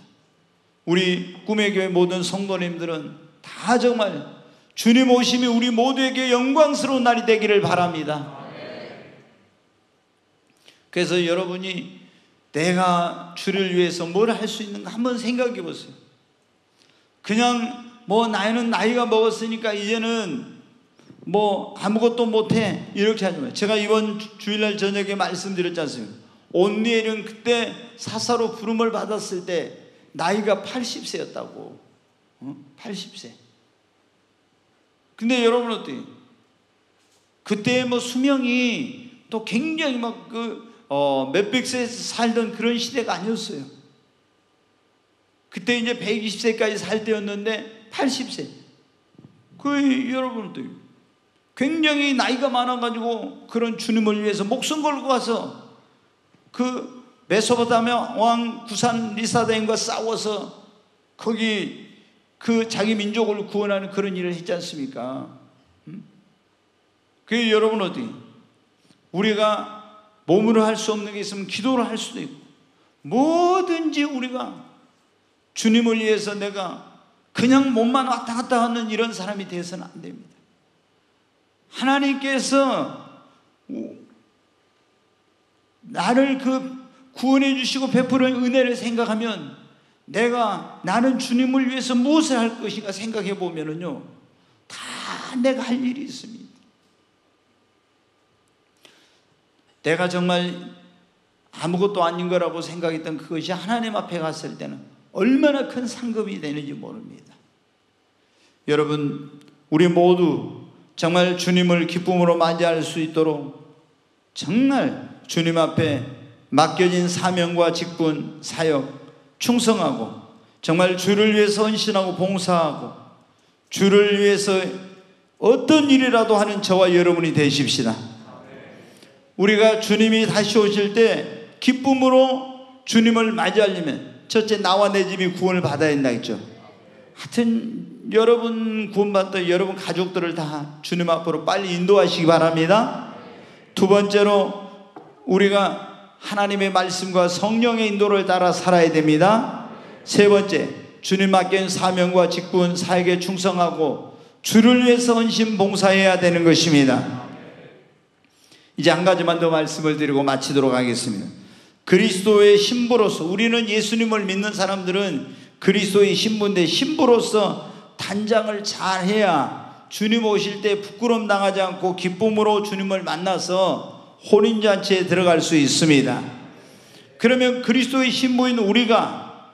우리 꿈의 교회 모든 성도님들은 다 정말 주님 오심이 우리 모두에게 영광스러운 날이 되기를 바랍니다. 그래서 여러분이 내가 주를 위해서 뭘 할 수 있는가 한번 생각해 보세요. 그냥 뭐 나이는 나이가 먹었으니까 이제는 뭐 아무것도 못해 이렇게 하지 마요. 제가 이번 주일날 저녁에 말씀드렸지 않습니까? 온니엘은 그때 사사로 부름을 받았을 때 나이가 80세였다고. 어? 80세. 근데 여러분 어때요? 그때 뭐 수명이 또 굉장히 막 그 어, 몇백 세 살던 그런 시대가 아니었어요. 그때 이제 120세까지 살 때였는데 80세. 그 여러분들 굉장히 나이가 많아가지고 그런 주님을 위해서 목숨 걸고 가서 그 메소포타미아 왕 구산 리사다임과 싸워서 거기 그 자기 민족을 구원하는 그런 일을 했지 않습니까? 음? 그 여러분 어디 우리가 몸으로 할 수 없는 게 있으면 기도를 할 수도 있고 뭐든지 우리가 주님을 위해서 내가 그냥 몸만 왔다 갔다 하는 이런 사람이 되어서는 안 됩니다. 하나님께서 나를 그 구원해 주시고 베푸는 은혜를 생각하면 내가 나는 주님을 위해서 무엇을 할 것인가 생각해 보면은요 다 내가 할 일이 있습니다. 내가 정말 아무것도 아닌 거라고 생각했던 그것이 하나님 앞에 갔을 때는 얼마나 큰 상급이 되는지 모릅니다. 여러분, 우리 모두 정말 주님을 기쁨으로 맞이할 수 있도록 정말 주님 앞에 맡겨진 사명과 직분, 사역, 충성하고 정말 주를 위해서 헌신하고 봉사하고 주를 위해서 어떤 일이라도 하는 저와 여러분이 되십시다. 우리가 주님이 다시 오실 때 기쁨으로 주님을 맞이하려면 첫째 나와 내 집이 구원을 받아야 된다 했죠. 하여튼 여러분 구원받던 여러분 가족들을 다 주님 앞으로 빨리 인도하시기 바랍니다. 두 번째로 우리가 하나님의 말씀과 성령의 인도를 따라 살아야 됩니다. 세 번째, 주님 맡긴 사명과 직분, 사역에 충성하고 주를 위해서 헌신 봉사해야 되는 것입니다. 이제 한 가지만 더 말씀을 드리고 마치도록 하겠습니다. 그리스도의 신부로서 우리는 예수님을 믿는 사람들은 그리스도의 신부인데 신부로서 단장을 잘 해야 주님 오실 때 부끄럼 당하지 않고 기쁨으로 주님을 만나서 혼인잔치에 들어갈 수 있습니다. 그러면 그리스도의 신부인 우리가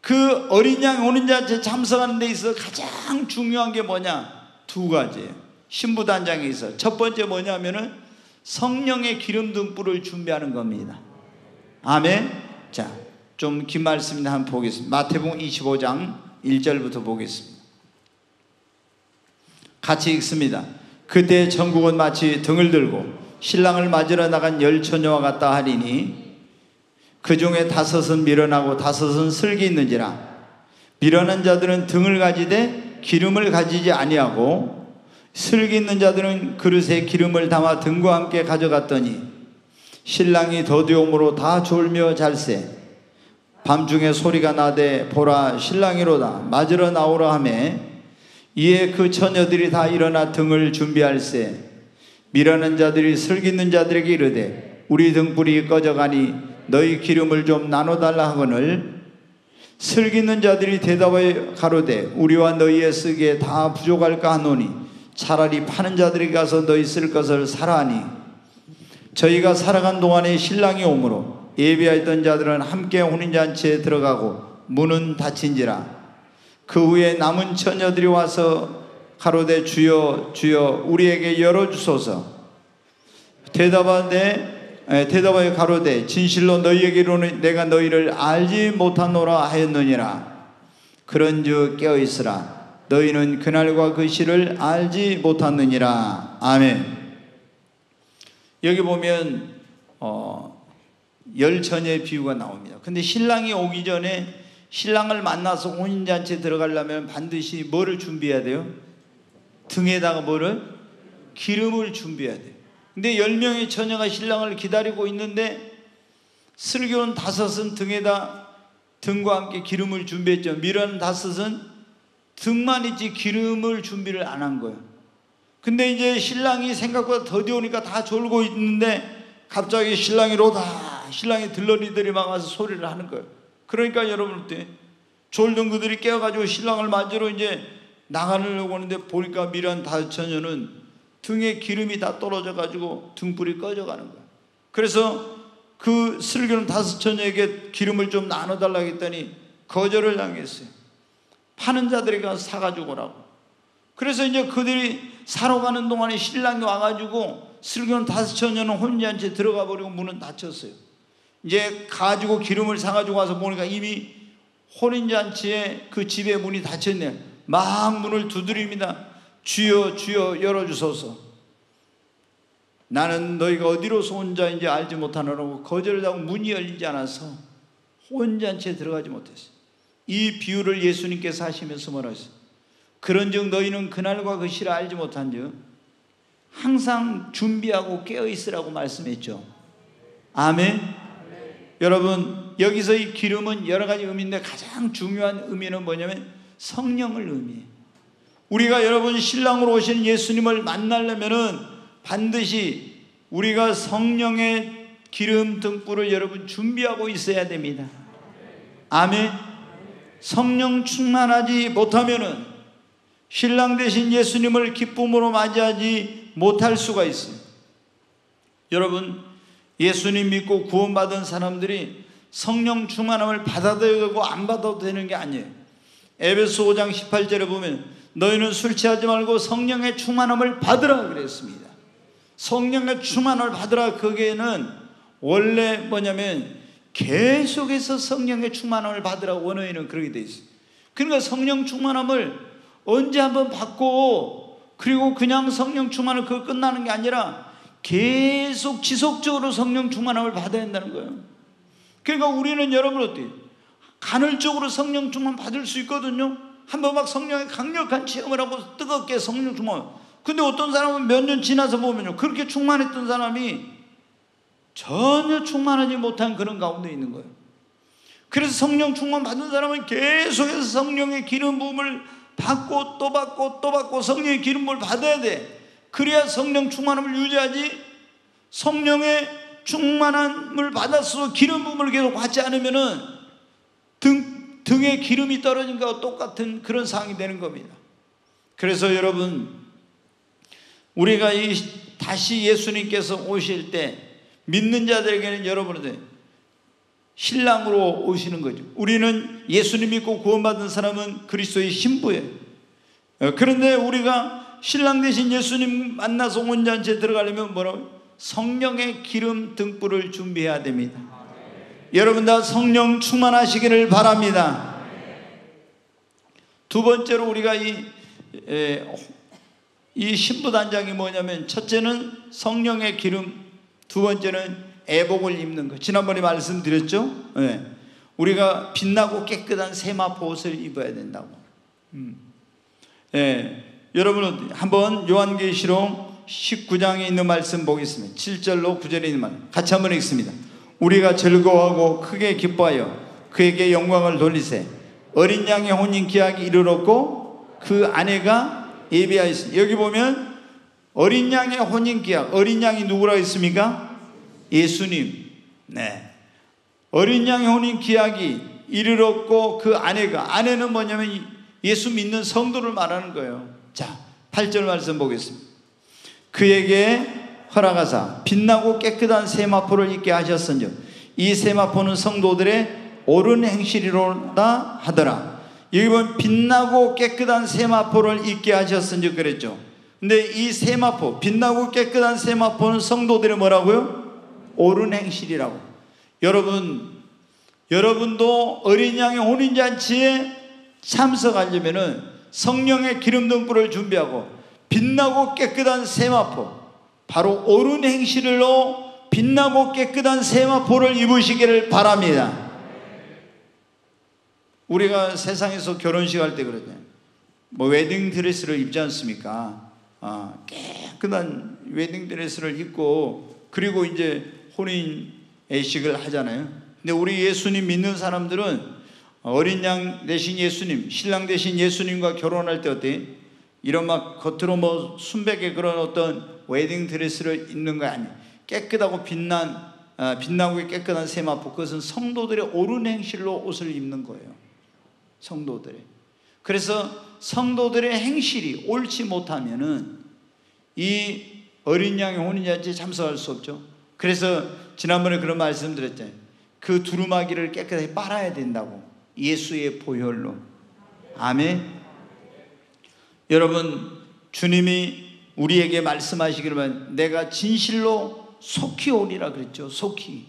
그 어린 양 혼인잔치에 참석하는 데 있어 가장 중요한 게 뭐냐? 두 가지예요. 신부단장에 있어. 첫 번째 뭐냐면은 성령의 기름 등불을 준비하는 겁니다. 아멘. 자, 좀 긴 말씀인데 한번 보겠습니다. 마태복음 25장 1절부터 보겠습니다. 같이 읽습니다. 그때 전국은 마치 등을 들고 신랑을 맞으러 나간 열 처녀와 같다 하리니 그 중에 다섯은 미련하고 다섯은 슬기 있는지라. 미련한 자들은 등을 가지되 기름을 가지지 아니하고 슬기 있는 자들은 그릇에 기름을 담아 등과 함께 가져갔더니 신랑이 더디옴으로 다 졸며 잘세. 밤중에 소리가 나되 보라 신랑이로다. 맞으러 나오라 하매 이에 그 처녀들이 다 일어나 등을 준비할세 미라는 자들이 슬기 있는 자들에게 이르되 우리 등불이 꺼져가니 너희 기름을 좀 나눠달라 하거늘. 슬기 있는 자들이 대답하여 가로되 우리와 너희의 쓰기에 다 부족할까 하노니 차라리 파는 자들에게 가서 너희 쓸 것을 사라하니. 저희가 살아간 동안에 신랑이 오므로 예비하였던 자들은 함께 혼인잔치에 들어가고 문은 닫힌지라. 그 후에 남은 처녀들이 와서 가로되 주여 주여 우리에게 열어주소서 대답하되 대답하여 가로되 진실로 너희에게로는 내가 너희를 알지 못하노라 하였느니라 그런즉 깨어 있으라 너희는 그날과 그 시를 알지 못하느니라. 아멘. 여기 보면 어, 열처녀의 비유가 나옵니다. 근데 신랑이 오기 전에 신랑을 만나서 혼인잔치에 들어가려면 반드시 뭐를 준비해야 돼요? 등에다가 뭐를? 기름을 준비해야 돼요. 근데 열 명의 처녀가 신랑을 기다리고 있는데 슬기로운 다섯은 등에다 등과 함께 기름을 준비했죠. 미련 다섯은 등만 있지 기름을 준비를 안 한 거예요. 근데 이제 신랑이 생각보다 더디 오니까 다 졸고 있는데 갑자기 신랑이 로다 신랑이 들러리들이 막 와서 소리를 하는 거예요. 그러니까 여러분 때 졸던 그들이 깨어가지고 신랑을 맞으러 이제 나가려고 하는데 보니까 미련 다섯 처녀는 등에 기름이 다 떨어져 가지고 등불이 꺼져 가는 거예요. 그래서 그 슬기는 다섯 처녀에게 기름을 좀 나눠 달라고 했더니 거절을 당했어요. 파는 자들에게 가서 사 가지고 오라고. 그래서 이제 그들이 사러 가는 동안에 신랑이 와 가지고 슬기는 다섯 처녀는 혼자한테 들어가 버리고 문은 닫혔어요. 이제 가지고 기름을 사 가지고 와서 보니까 이미 혼인 잔치에 그 집의 문이 닫혔네. 막 문을 두드립니다. 주여 주여 열어주소서. 나는 너희가 어디로서 혼자인지 알지 못하느라고 거절을 하고 문이 열리지 않아서 혼자인 채 들어가지 못했어 이 비유를 예수님께서 하시면서 했어요? 그런즉 너희는 그날과 그 시를 알지 못한즉 항상 준비하고 깨어 있으라고 말씀했죠. 아멘. 여러분 여기서 이 기름은 여러 가지 의미인데 가장 중요한 의미는 뭐냐면 성령을 의미해요 우리가 여러분 신랑으로 오신 예수님을 만나려면은 반드시 우리가 성령의 기름 등불을 여러분 준비하고 있어야 됩니다. 아멘. 성령 충만하지 못하면은 신랑 대신 예수님을 기쁨으로 맞이하지 못할 수가 있어요. 여러분, 예수님 믿고 구원받은 사람들이 성령 충만함을 받아들여도 되고 안 받아도 되는 게 아니에요. 에베소 5장 18절에 보면 너희는 술 취하지 말고 성령의 충만함을 받으라 그랬습니다. 성령의 충만함을 받으라 거기에는 원래 뭐냐면 계속해서 성령의 충만함을 받으라 원어에는 그렇게 돼 있어요. 그러니까 성령 충만함을 언제 한번 받고 그리고 그냥 성령 충만을 그 끝나는 게 아니라 계속 지속적으로 성령 충만함을 받아야 한다는 거예요. 그러니까 우리는 여러분 어때요? 간헐적으로 성령 충만 받을 수 있거든요. 한번 막 성령의 강력한 체험을 하고 뜨겁게 성령 충만. 근데 어떤 사람은 몇 년 지나서 보면요. 그렇게 충만했던 사람이 전혀 충만하지 못한 그런 가운데 있는 거예요. 그래서 성령 충만 받은 사람은 계속해서 성령의 기름 부음을 받고 또 받고 또 받고 성령의 기름 부음을 받아야 돼. 그래야 성령 충만함을 유지하지. 성령의 충만함을 받았어 기름 부음을 계속 받지 않으면은 등 등에 기름이 떨어진 것과 똑같은 그런 상황이 되는 겁니다. 그래서 여러분 우리가 이 다시 예수님께서 오실 때 믿는 자들에게는 여러분들 신랑으로 오시는 거죠. 우리는 예수님 믿고 구원받은 사람은 그리스도의 신부예요. 어, 그런데 우리가 신랑 대신 예수님 만나서 온전체 들어가려면 뭐라고? 성령의 기름 등불을 준비해야 됩니다. 여러분 다 성령 충만하시기를 바랍니다. 두 번째로 우리가 이, 에, 이 신부단장이 뭐냐면 첫째는 성령의 기름, 두 번째는 애복을 입는 것. 지난번에 말씀드렸죠? 네. 우리가 빛나고 깨끗한 세마포 옷을 입어야 된다고. 음. 네. 여러분 한번 요한계시록 19장에 있는 말씀 보겠습니다. 7절로 9절에 있는 말 같이 한번 읽습니다. 우리가 즐거워하고 크게 기뻐하여 그에게 영광을 돌리세 어린 양의 혼인 기약이 이르렀고 그 아내가 예비하였습니다. 여기 보면 어린 양의 혼인 기약 어린 양이 누구라고 했습니까? 예수님. 네. 어린 양의 혼인 기약이 이르렀고 그 아내가 아내는 뭐냐면 예수 믿는 성도를 말하는 거예요. 자, 8절 말씀 보겠습니다. 그에게 허락하사 빛나고 깨끗한 세마포를 입게 하셨은즉 이 세마포는 성도들의 옳은 행실이로다 하더라. 여기 빛나고 깨끗한 세마포를 입게 하셨은즉 그랬죠. 근데 이 세마포 빛나고 깨끗한 세마포는 성도들의 뭐라고요? 옳은 행실이라고. 여러분 여러분도 어린 양의 혼인 잔치에 참석하려면은 성령의 기름 등불을 준비하고 빛나고 깨끗한 세마포 바로 옳은 행실로 빛나고 깨끗한 세마포를 입으시기를 바랍니다. 우리가 세상에서 결혼식 할 때 그러잖아요. 뭐 웨딩 드레스를 입지 않습니까? 아, 깨끗한 웨딩 드레스를 입고 그리고 이제 혼인 예식을 하잖아요. 근데 우리 예수님 믿는 사람들은 어린 양 대신 예수님, 신랑 대신 예수님과 결혼할 때 어때? 이런 막 겉으로 뭐 순백의 그런 어떤 웨딩 드레스를 입는 거 아니에요. 깨끗하고 빛난 아, 빛나고 깨끗한 세마포 그것은 성도들의 옳은 행실로 옷을 입는 거예요. 성도들의. 그래서 성도들의 행실이 옳지 못하면은 이 어린 양의 혼인잔치에 참석할 수 없죠. 그래서 지난번에 그런 말씀 드렸잖아요. 그 두루마기를 깨끗하게 빨아야 된다고. 예수의 보혈로. 아멘. 여러분, 주님이 우리에게 말씀하시기를 내가 진실로 속히 오리라 그랬죠. 속히.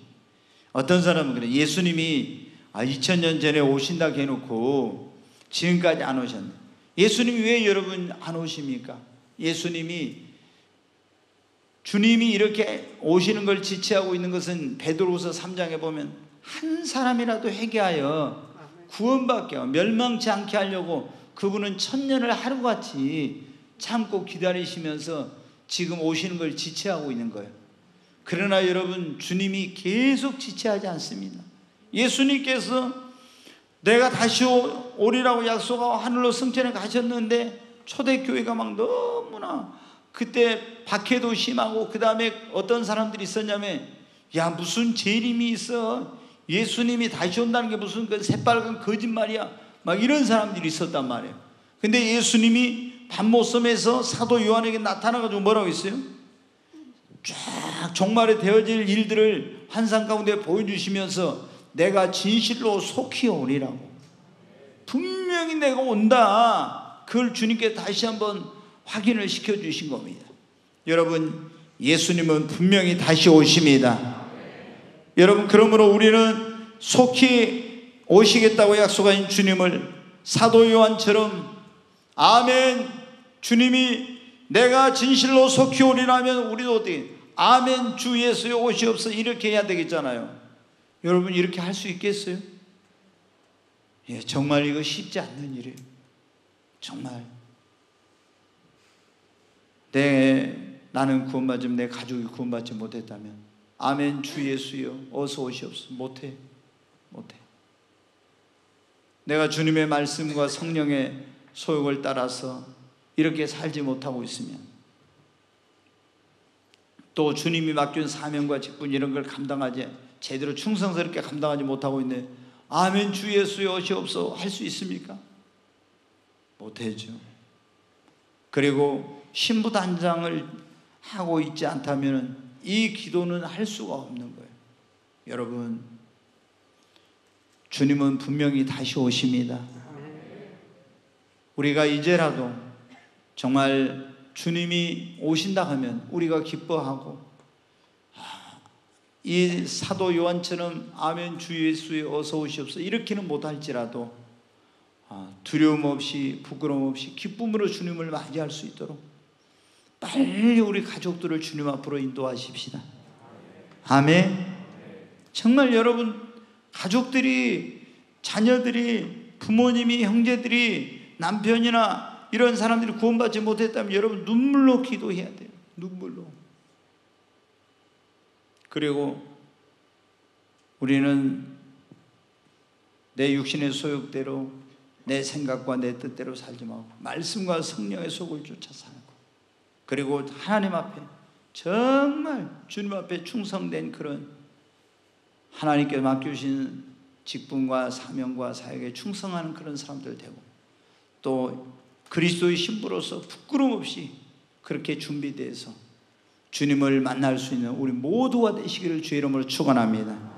어떤 사람은 그래. 예수님이 아, 2000년 전에 오신다 해놓고 지금까지 안 오셨네. 예수님이 왜 여러분 안 오십니까? 예수님이 주님이 이렇게 오시는 걸 지체하고 있는 것은 베드로후서 3장에 보면 한 사람이라도 회개하여 구원받게 멸망치 않게 하려고 그분은 천년을 하루같이 참고 기다리시면서 지금 오시는 걸 지체하고 있는 거예요. 그러나 여러분 주님이 계속 지체하지 않습니다. 예수님께서 내가 다시 오리라고 약속하고 하늘로 승천해 가셨는데 초대교회가 막 너무나 그때 박해도 심하고 그 다음에 어떤 사람들이 있었냐면 야 무슨 재림이 있어 예수님이 다시 온다는 게 무슨 그 새빨간 거짓말이야 막 이런 사람들이 있었단 말이에요 근데 예수님이 밤모섬에서 사도 요한에게 나타나가지고 뭐라고 했어요? 쫙 종말에 되어질 일들을 환상 가운데 보여주시면서 내가 진실로 속히 오리라고. 분명히 내가 온다. 그걸 주님께 다시 한번 확인을 시켜주신 겁니다. 여러분, 예수님은 분명히 다시 오십니다. 여러분, 그러므로 우리는 속히 오시겠다고 약속하신 주님을 사도 요한처럼 아멘, 주님이 내가 진실로 속히 오리라면 우리도 어떻게 아멘 주 예수여 오시옵소 이렇게 해야 되겠잖아요. 여러분 이렇게 할 수 있겠어요? 예, 정말 이거 쉽지 않는 일이에요. 정말. 내 나는 구원받으면 내 가족이 구원받지 못했다면 아멘 주 예수여 어서 오시옵소서 못해 못해 내가 주님의 말씀과 성령의 소욕을 따라서 이렇게 살지 못하고 있으면 또 주님이 맡긴 사명과 직분 이런 걸 감당하지 제대로 충성스럽게 감당하지 못하고 있는 아멘 주 예수의 어시옵소 할 수 있습니까? 못해죠. 그리고 신부 단장을 하고 있지 않다면 이 기도는 할 수가 없는 거예요. 여러분, 주님은 분명히 다시 오십니다. 우리가 이제라도 정말 주님이 오신다 하면 우리가 기뻐하고 이 사도 요한처럼 아멘 주 예수에 어서 오시옵소서 이렇게는 못할지라도 아, 두려움 없이 부끄러움 없이 기쁨으로 주님을 맞이할 수 있도록 빨리 우리 가족들을 주님 앞으로 인도하십시다. 아멘. 정말 여러분 가족들이 자녀들이 부모님이 형제들이 남편이나 이런 사람들이 구원받지 못했다면 여러분 눈물로 기도해야 돼요. 눈물로. 그리고 우리는 내 육신의 소욕대로 내 생각과 내 뜻대로 살지 말고 말씀과 성령의 속을 쫓아 살고 그리고 하나님 앞에 정말 주님 앞에 충성된 그런 하나님께 맡겨주신 직분과 사명과 사역에 충성하는 그런 사람들 되고 또 그리스도의 신부로서 부끄럼 없이 그렇게 준비돼서 주님을 만날 수 있는 우리 모두가 되시기를 주의 이름으로 축원합니다.